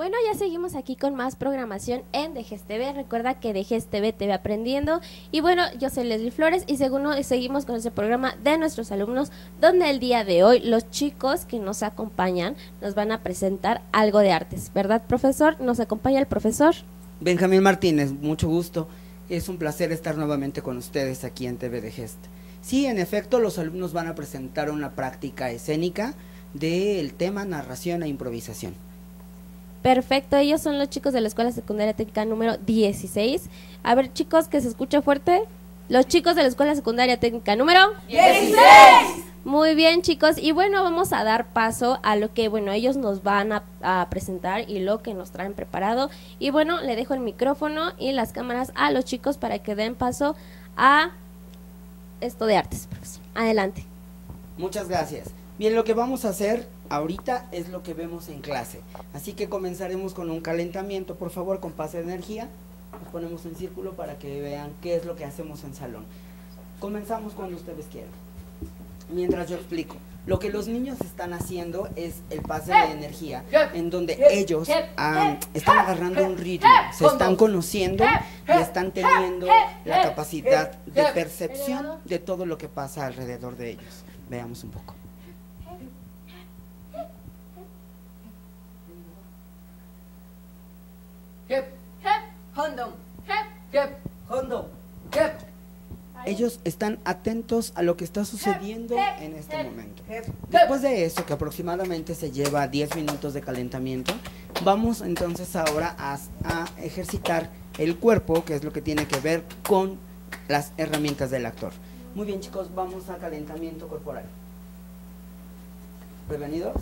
Bueno, ya seguimos aquí con más programación en Dejes TV. Recuerda que Dejes TV te ve aprendiendo. Y bueno, yo soy Leslie Flores y segundo, seguimos con este programa de nuestros alumnos, donde el día de hoy los chicos que nos acompañan nos van a presentar algo de artes. ¿Verdad, profesor? ¿Nos acompaña el profesor? Benjamín Martínez, mucho gusto. Es un placer estar nuevamente con ustedes aquí en TV de Gest. Sí, en efecto, los alumnos van a presentar una práctica escénica del tema narración e improvisación. Perfecto, ellos son los chicos de la Escuela Secundaria Técnica número 16. A ver, chicos, que se escucha fuerte. Los chicos de la Escuela Secundaria Técnica número 16. Muy bien, chicos. Y bueno, vamos a dar paso a lo que, bueno, ellos nos van a, a, presentar y lo que nos traen preparado. Y bueno, le dejo el micrófono y las cámaras a los chicos para que den paso a esto de artes. Adelante. Muchas gracias. Bien, lo que vamos a hacer ahorita es lo que vemos en clase. Así que comenzaremos con un calentamiento. Por favor, con pase de energía. Nos ponemos en círculo para que vean qué es lo que hacemos en salón. Comenzamos cuando ustedes quieran. Mientras yo explico. Lo que los niños están haciendo es el pase de energía, en donde ellos um, están agarrando un ritmo, se están conociendo y están teniendo la capacidad de percepción de todo lo que pasa alrededor de ellos. Veamos un poco. Ellos están atentos a lo que está sucediendo en este momento. Después de eso, que aproximadamente se lleva 10 minutos de calentamiento, vamos entonces ahora a, a ejercitar el cuerpo, que es lo que tiene que ver con las herramientas del actor. Muy bien chicos, vamos a calentamiento corporal. ¿Prevenidos?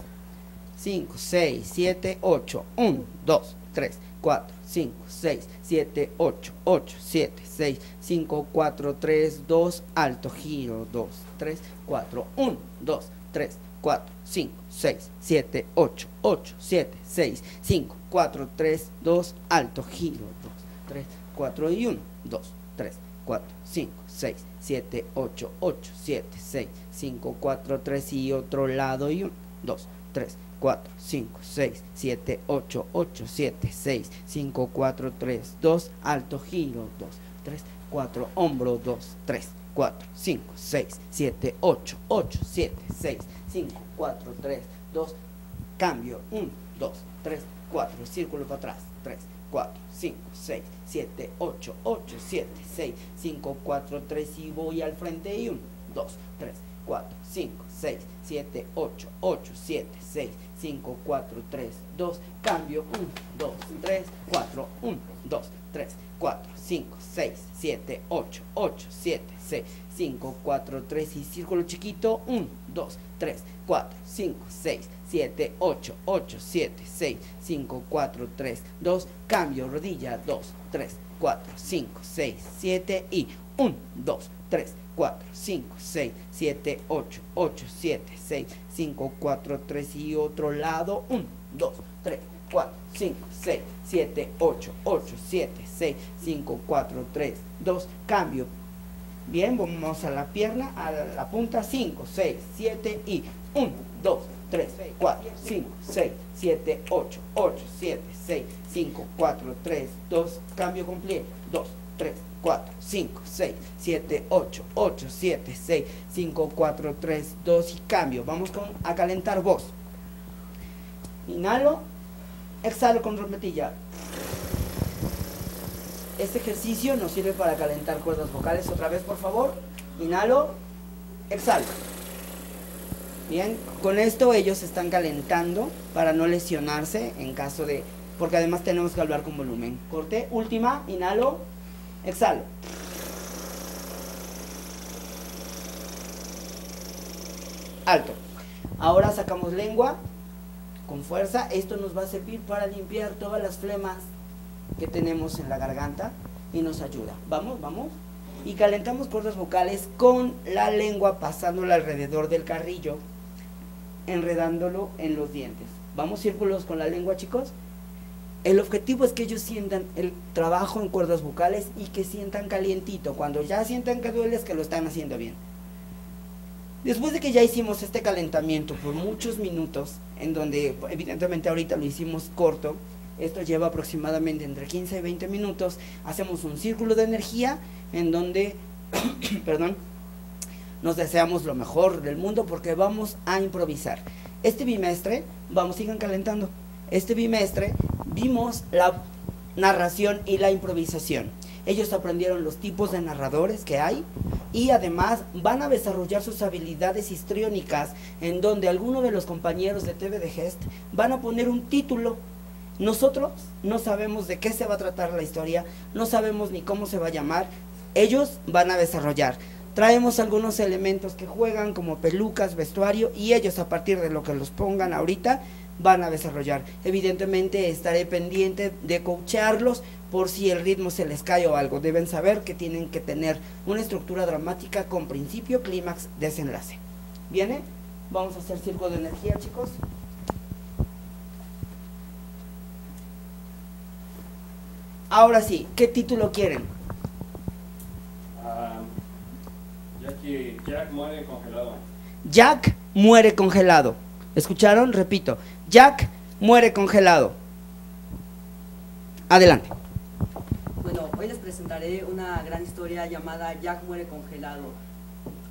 5, 6, 7, 8, 1, 2, 3, 4, 5, 6, 7, 8, 8, 7, 6, 5, 4, 3, 2, alto, giro, 2, 3, 4, 1, 2, 3, 4, 5, 6, 7, 8, 8, 7, 6, 5, 4, 3, 2, alto, giro, 2, 3, 4 y 1, 2, 3, 4, 5, 6, 7, 8, 8, 7, 6, 5, 4, 3 y otro lado y 1, 2, 3, 4, 5, 6, 7, 8, 8, 7, 6, 5, 4, 3, 2, alto, giro, 2, 3, 4, hombro, 2, 3, 4, 5, 6, 7, 8, 8, 7, 6, 5, 4, 3, 2, cambio, 1, 2, 3, 4, círculo para atrás, 3, 4, 5, 6, 7, 8, 8, 7, 6, 5, 4, 3 y voy al frente y 1, 2, 3, 4, 5, 6, 7, 8, 8, 7, 6, 5, 4, 3, 2, cambio, 1, 2, 3, 4, 1, 2, 3, 4, 5, 6, 7, 8, 8, 7, 6, 5, 4, 3 y círculo chiquito, 1, 2, 3, 4, 5, 6, 7, 8, 8, 7, 6, 5, 4, 3, 2, cambio, rodilla, 2, 3, 4, 5, 6, 7 y 1, 2, 3, 4, 5, 6, 7, 8, 8, 7, 6, 5, 4, 3 y otro lado, 1, 2, 3, 4, 5, 6, 7, 8, 8, 7, 6, 5, 4, 3, 2, cambio. Bien, vamos a la pierna, a la punta, 5, 6, 7 y 1, 2, 3, 4, 5, 6, 7, 8, 8, 7, 6, 5, 4, 3, 2, cambio completo, 2, 3, 4, 5, 6, 7, 8, 8, 7, 6, 5, 4, 3, 2 y cambio. Vamos a calentar voz. Inhalo, exhalo con trompetilla. Este ejercicio nos sirve para calentar cuerdas vocales. Otra vez, por favor. Inhalo, exhalo. Bien, con esto ellos están calentando para no lesionarse en caso de... Porque además tenemos que hablar con volumen. Corte, última, inhalo, exhalo. Alto. Ahora sacamos lengua con fuerza. Esto nos va a servir para limpiar todas las flemas que tenemos en la garganta y nos ayuda. Vamos, vamos. Y calentamos cuerdas vocales con la lengua pasándola alrededor del carrillo, enredándolo en los dientes. Vamos círculos con la lengua, chicos. El objetivo es que ellos sientan el trabajo en cuerdas vocales y que sientan calientito. Cuando ya sientan que duele es que lo están haciendo bien. Después de que ya hicimos este calentamiento por muchos minutos, en donde evidentemente ahorita lo hicimos corto, Esto lleva aproximadamente entre 15 y 20 minutos. Hacemos un círculo de energía en donde, perdón, nos deseamos lo mejor del mundo porque vamos a improvisar. Este bimestre, vamos, sigan calentando. Este bimestre vimos la narración y la improvisación. Ellos aprendieron los tipos de narradores que hay y además van a desarrollar sus habilidades histriónicas en donde algunos de los compañeros de TV de Gest van a poner un título. Nosotros no sabemos de qué se va a tratar la historia, no sabemos ni cómo se va a llamar. Ellos van a desarrollar. Traemos algunos elementos que juegan como pelucas, vestuario y ellos a partir de lo que los pongan ahorita van a desarrollar. Evidentemente estaré pendiente de coacharlos por si el ritmo se les cae o algo. Deben saber que tienen que tener una estructura dramática con principio, clímax, desenlace. ¿Viene? Vamos a hacer circo de energía, chicos. Ahora sí, ¿qué título quieren? Ah, Jack muere congelado. Jack muere congelado. ¿Escucharon? Repito. Jack muere congelado. Adelante. Bueno, hoy les presentaré una gran historia llamada Jack muere congelado.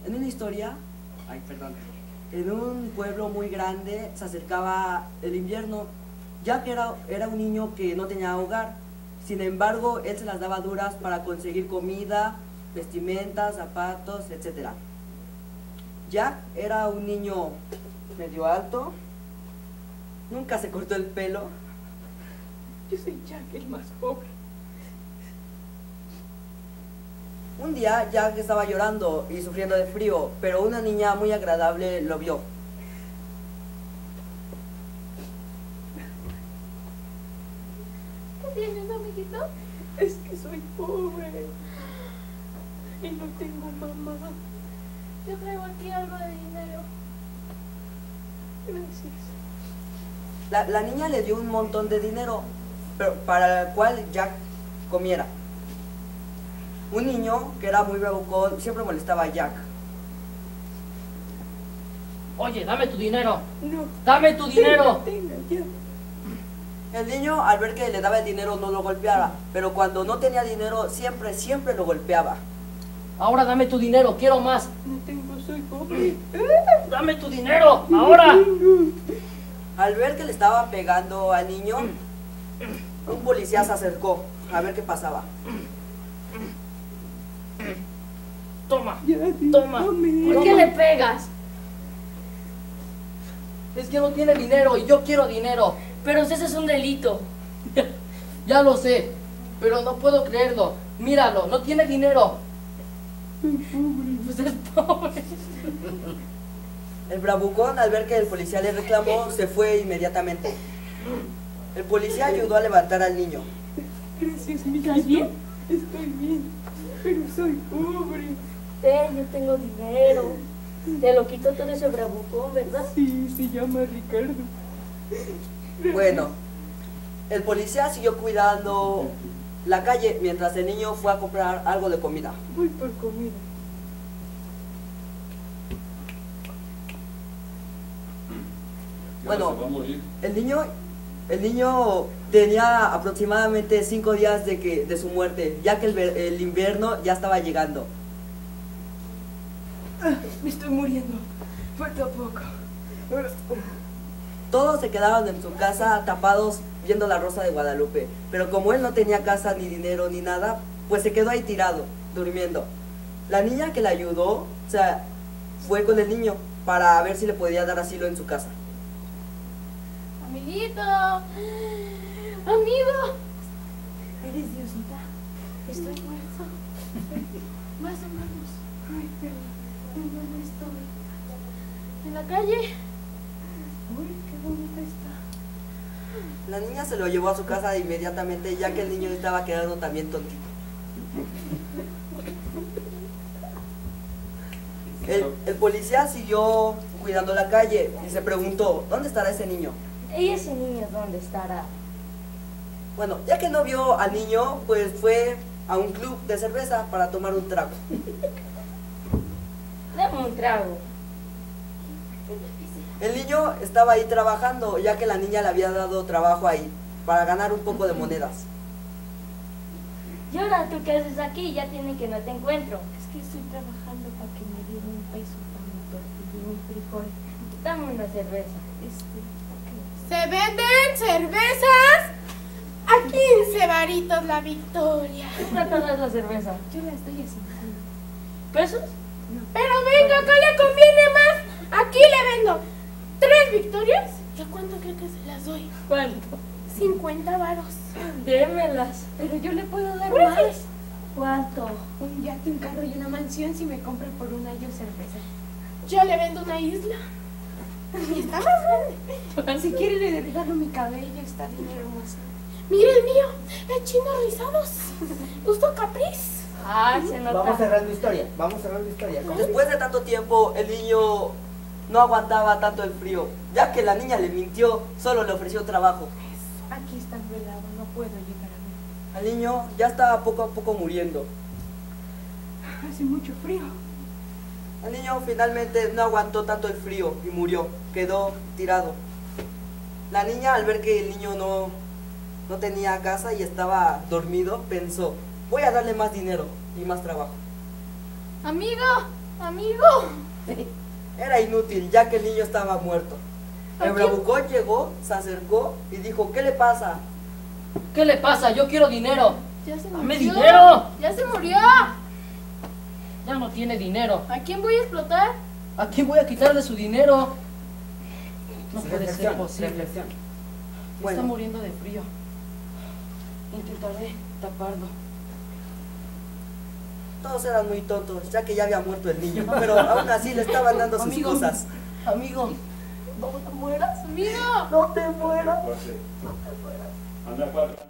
En una historia, ay, perdón, en un pueblo muy grande se acercaba el invierno. Jack era, era un niño que no tenía hogar, sin embargo, él se las daba duras para conseguir comida, vestimentas, zapatos, etc. Jack era un niño medio alto, nunca se cortó el pelo. Yo soy Jack, el más pobre. Un día Jack estaba llorando y sufriendo de frío, pero una niña muy agradable lo vio. ¿Qué tienes, amiguito? Es que soy pobre. Y no tengo mamá. Yo traigo aquí algo de dinero. Gracias. La, la niña le dio un montón de dinero pero para el cual Jack comiera. Un niño que era muy bravucón siempre molestaba a Jack. Oye, dame tu dinero. No. Dame tu dinero. Tenga, ya. El niño al ver que le daba el dinero no lo golpeaba, pero cuando no tenía dinero siempre, siempre lo golpeaba. Ahora dame tu dinero, quiero más. No tengo, soy pobre. Dame tu dinero, ahora. Al ver que le estaba pegando al niño, un policía se acercó a ver qué pasaba. Toma, Ya, toma. dame. ¿Por qué le pegas? Es que no tiene dinero y yo quiero dinero. Pero ese es un delito. Ya lo sé, pero no puedo creerlo. Míralo, no tiene dinero. Pues es pobre. El bravucón al ver que el policía le reclamó se fue inmediatamente. El policía ayudó a levantar al niño. Gracias, mi ¿Estás bien? Estoy bien, pero soy pobre. Ten, yo tengo dinero. Te lo quito todo ese bravucón, ¿verdad? Sí, se llama Ricardo. Bueno, el policía siguió cuidando la calle mientras el niño fue a comprar algo de comida. Voy por comida. Bueno. se va a morir. El niño, el niño tenía aproximadamente cinco días de, que, de su muerte, ya que el invierno ya estaba llegando. Ah, me estoy muriendo. Falta poco. Todos se quedaron en su casa tapados viendo la rosa de Guadalupe, pero como él no tenía casa ni dinero ni nada, pues se quedó ahí tirado, durmiendo. La niña que le ayudó, o sea, fue con el niño para ver si le podía dar asilo en su casa. Amiguito. Amigo. Eres Diosita. Estoy muerto. Más o menos. Ay, pero. ¿En dónde estoy? ¿En la calle? Uy, qué bonita está. La niña se lo llevó a su casa inmediatamente, ya que el niño estaba quedando también tontito. El, el policía siguió cuidando la calle y se preguntó, ¿dónde estará ese niño? ¿Y ese niño dónde estará? Bueno, ya que no vio al niño, pues fue a un club de cerveza para tomar un trago. Dame un trago. El niño estaba ahí trabajando, ya que la niña le había dado trabajo ahí. para ganar un poco de monedas. ¿Y ahora tú qué haces aquí? Ya tiene que no te encuentro. Es que estoy trabajando para que me den un peso para mi tortilla y mi frijol. Dame una cerveza. Este. ¿Se venden cervezas? A 15 varitos la victoria. ¿Cuánto das la cerveza? Yo la estoy haciendo. ¿Pesos? Pero venga, acá le conviene más. Aquí le vendo tres victorias. ¿Y a cuánto cree que se las doy? ¿Cuánto? 50 varos. Démelas. Pero yo le puedo dar más. es. ¿Cuánto? Un yate, un carro y una mansión si me compra por un año cerveza. Yo le vendo una isla. Está más grande. Si quiere le regalo mi cabello, está dinero más. Mire el mío, el chino rizados. Gusto capriz. Ah, se nota. Vamos cerrando historia, vamos cerrando historia. ¿cómo? Después de tanto tiempo, el niño no aguantaba tanto el frío, ya que la niña le mintió, solo le ofreció trabajo. Aquí está velado, no puedo llegar a El niño ya estaba poco a poco muriendo. Hace mucho frío. El niño finalmente no aguantó tanto el frío y murió, quedó tirado. La niña al ver que el niño no, no tenía casa y estaba dormido, pensó, voy a darle más dinero y más trabajo. Amigo, amigo. Era inútil, ya que el niño estaba muerto. El bravucón llegó, se acercó y dijo, ¿qué le pasa? ¿Qué le pasa? Yo quiero dinero. Ya se ¡Dame murió. dinero! Ya se murió. Ya no tiene dinero. ¿A quién voy a explotar? ¿A quién voy a quitarle su dinero? No puede ser posible. reflexión. Está muriendo de frío. Intentaré taparlo. todos eran muy tontos, ya que ya había muerto el niño, pero aún así le estaban dando sus Amigo. cosas. Amigo, no te mueras. Amigo. No te mueras. José. Anda cuatro.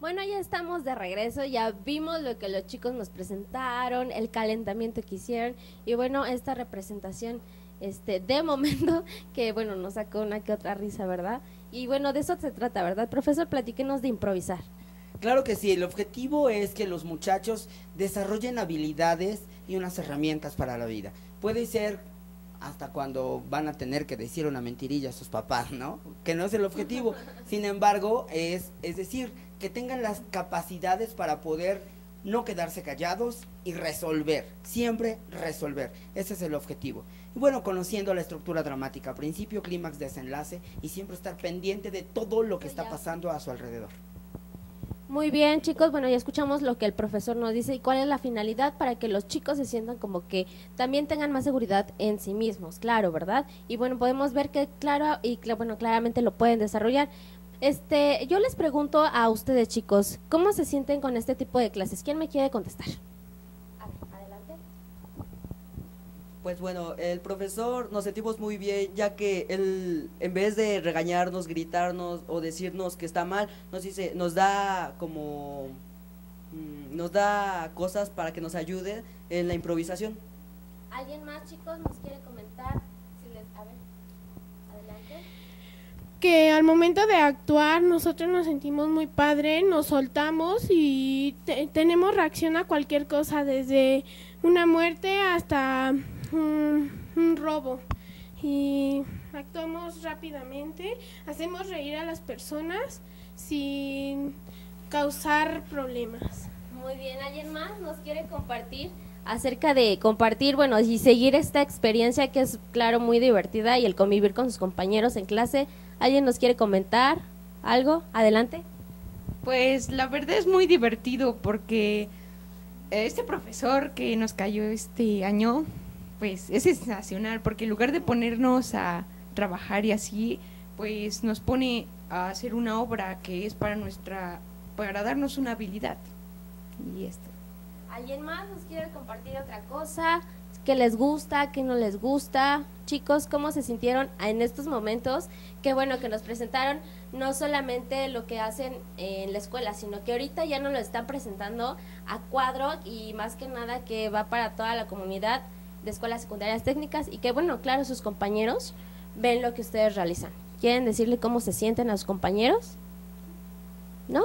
Bueno, ya estamos de regreso, ya vimos lo que los chicos nos presentaron, el calentamiento que hicieron y bueno, esta representación este de momento que bueno, nos sacó una que otra risa, ¿verdad? Y bueno, de eso se trata, ¿verdad? Profesor, platíquenos de improvisar. Claro que sí, el objetivo es que los muchachos desarrollen habilidades y unas herramientas para la vida. Puede ser hasta cuando van a tener que decir una mentirilla a sus papás, ¿no? Que no es el objetivo. Sin embargo, es, es decir, que tengan las capacidades para poder no quedarse callados y resolver, siempre resolver. Ese es el objetivo. Y bueno, conociendo la estructura dramática, principio, clímax, desenlace y siempre estar pendiente de todo lo que está pasando a su alrededor. Muy bien, chicos. Bueno, ya escuchamos lo que el profesor nos dice y cuál es la finalidad para que los chicos se sientan como que también tengan más seguridad en sí mismos, claro, ¿verdad? Y bueno, podemos ver que claro y cla- bueno, claramente lo pueden desarrollar. Este, yo les pregunto a ustedes, chicos, ¿cómo se sienten con este tipo de clases? ¿Quién me quiere contestar? A ver, adelante. Pues bueno, el profesor nos sentimos muy bien, ya que él, en vez de regañarnos, gritarnos o decirnos que está mal, nos dice, nos da como, mm, nos da cosas para que nos ayude en la improvisación. ¿Alguien más, chicos, nos quiere comentar? Si les, a ver, adelante. Que al momento de actuar nosotros nos sentimos muy padre, nos soltamos y te- tenemos reacción a cualquier cosa, desde una muerte hasta un, un robo. Y actuamos rápidamente, hacemos reír a las personas sin causar problemas. Muy bien, ¿alguien más nos quiere compartir acerca de compartir, bueno, y seguir esta experiencia que es, claro, muy divertida y el convivir con sus compañeros en clase? ¿Alguien nos quiere comentar algo? Adelante. Pues la verdad es muy divertido porque este profesor que nos cayó este año, pues es sensacional porque en lugar de ponernos a trabajar y así, pues nos pone a hacer una obra que es para nuestra, para darnos una habilidad. Y esto. ¿Alguien más nos quiere compartir otra cosa? ¿Qué les gusta? ¿Qué no les gusta? Chicos, ¿cómo se sintieron en estos momentos? Qué bueno que nos presentaron no solamente lo que hacen en la escuela, sino que ahorita ya nos lo están presentando a cuadro y más que nada que va para toda la comunidad de escuelas secundarias técnicas y que bueno, claro, sus compañeros ven lo que ustedes realizan. ¿Quieren decirle cómo se sienten a sus compañeros? ¿No?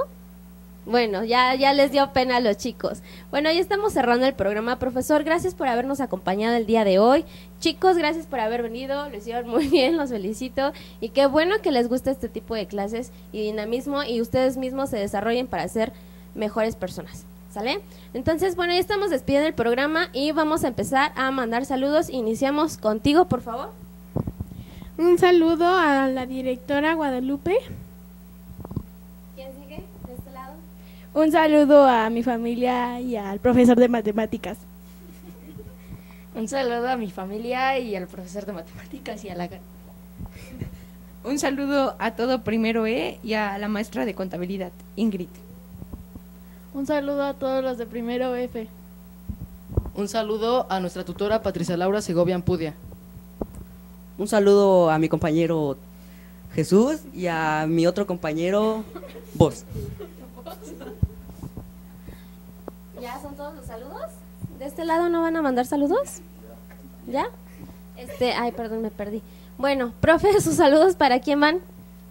Bueno, ya, ya les dio pena a los chicos. Bueno, ya estamos cerrando el programa. Profesor, gracias por habernos acompañado el día de hoy. Chicos, gracias por haber venido. Lo hicieron muy bien, los felicito. Y qué bueno que les guste este tipo de clases y dinamismo y ustedes mismos se desarrollen para ser mejores personas. ¿Sale? Entonces, bueno, ya estamos despidiendo el programa y vamos a empezar a mandar saludos. Iniciamos contigo, por favor. Un saludo a la directora Guadalupe. ¿Quién sigue? ¿De este lado? Un saludo a mi familia y al profesor de matemáticas. Un saludo a mi familia y al profesor de matemáticas y a la... Un saludo a todo primero E y a la maestra de contabilidad, Ingrid. Un saludo a todos los de primero F. Un saludo a nuestra tutora Patricia Laura Segovia Ampudia. Un saludo a mi compañero Jesús y a mi otro compañero Vos. ¿Ya son todos los saludos? ¿De este lado no van a mandar saludos? ¿Ya? Este, ay, perdón, me perdí. Bueno, profe, sus saludos para quién van?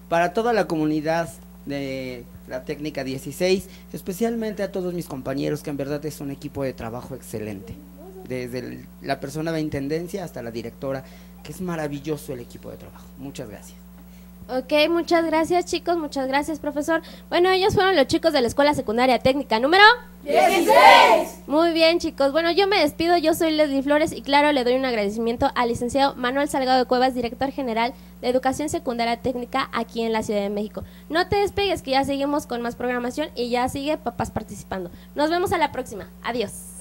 Para toda la comunidad de la técnica 16, especialmente a todos mis compañeros que en verdad es un equipo de trabajo excelente. Desde la persona de intendencia hasta la directora, que es maravilloso el equipo de trabajo. Muchas gracias. Ok, muchas gracias chicos, muchas gracias profesor. Bueno, ellos fueron los chicos de la Escuela Secundaria Técnica número 16. Muy bien chicos, bueno yo me despido, yo soy Leslie Flores y claro le doy un agradecimiento al licenciado Manuel Salgado de Cuevas, director general de Educación Secundaria Técnica aquí en la Ciudad de México. No te despegues que ya seguimos con más programación y ya sigue papás participando. Nos vemos a la próxima, adiós.